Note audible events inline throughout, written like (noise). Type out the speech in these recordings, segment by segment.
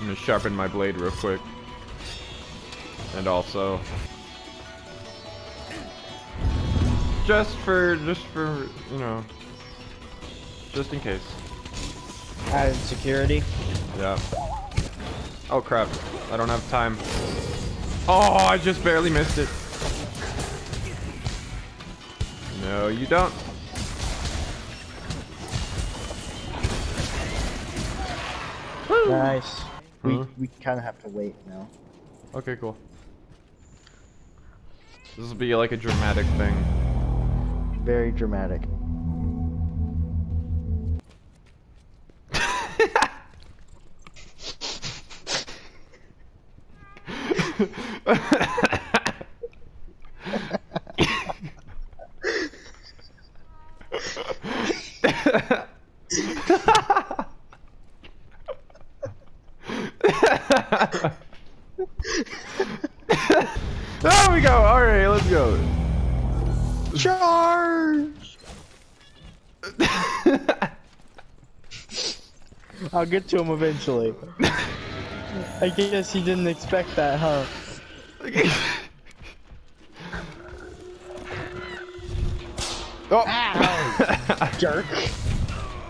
I'm gonna sharpen my blade real quick. And also... Just for, just for, you know... Just in case. Added security. Yeah. Oh crap. I don't have time. Oh, I just barely missed it. No, you don't. Nice. We Huh? we kind of have to wait now. Okay, cool. This will be like a dramatic thing. Very dramatic. (laughs) (laughs) there we go. All right, let's go. Charge! (laughs) I'll get to him eventually. I guess he didn't expect that, huh? (laughs) oh. Ow! (laughs) Jerk.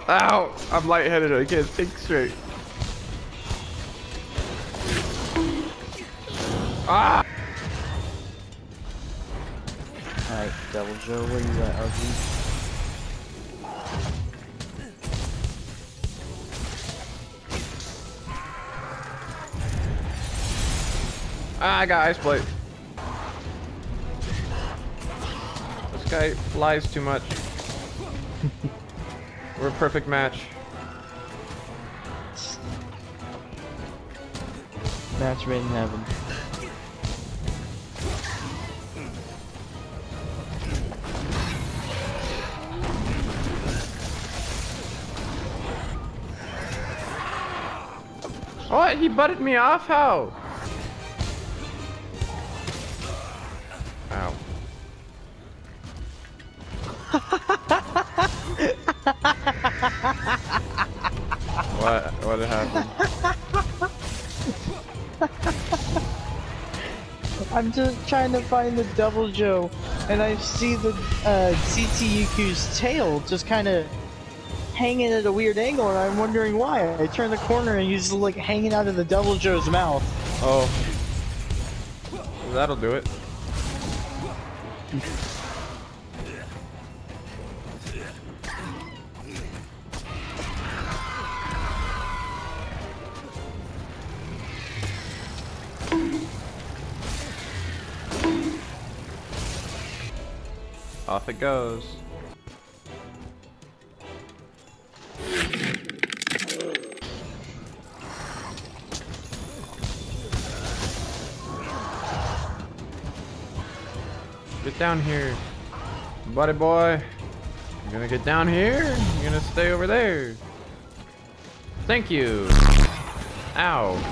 Ow! I'm lightheaded. I can't think straight. Ah! Alright, Devil Joe, where you at, RG? Ah, I got ice plate. This guy flies too much. (laughs) We're a perfect match. Match made in heaven. What? He butted me off? How? Ow. what? What happened? I'm just trying to find the Deviljho, and I see the uh, CTUQ's tail just kind of hanging at a weird angle, and I'm wondering why. I turn the corner and he's like hanging out of the Deviljho's mouth. Oh. That'll do it. Off it goes. Get down here, buddy boy. You're gonna get down here. You're gonna stay over there. Thank you. Ow.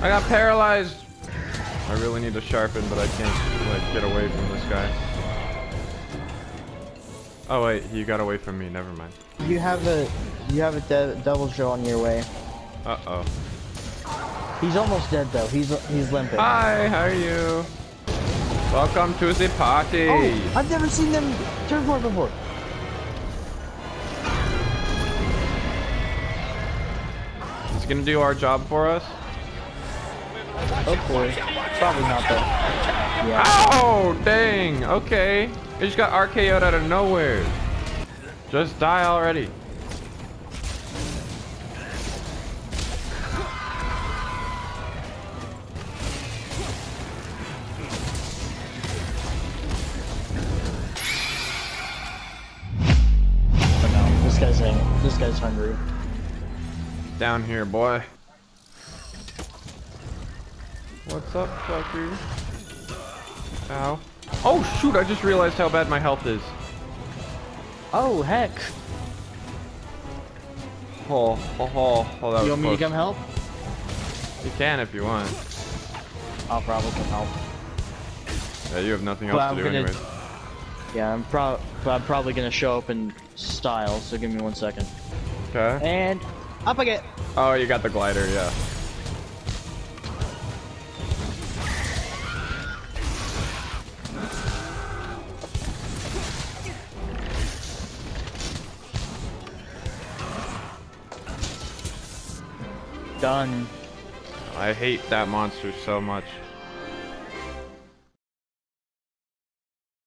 I got paralyzed. I really need to sharpen, but I can't like get away from this guy. Oh wait, he got away from me. Never mind. You have a you have a de Deviljho on your way. Uh oh. He's almost dead though. He's he's limping. Hi, how are you? Welcome to the party. Oh, I've never seen them turn for before. He's gonna do our job for us. Hopefully. Probably not though. Yeah. Oh, dang. Okay. He just got RKO'd out of nowhere. Just die already. But no, this guy's ang- this guy's hungry. Down here, boy. What's up, fucker? Ow. Oh, shoot, I just realized how bad my health is. Oh heck. Oh, oh, oh, oh that You was want me to come help? You can if you want. I'll probably come help. Yeah, you have nothing Well, else I'm to do gonna- anyways. Yeah, I'm pro but I'm probably gonna show up in style, so give me one second. Okay. And up I get. Oh, you got the glider, yeah. Done. I hate that monster so much.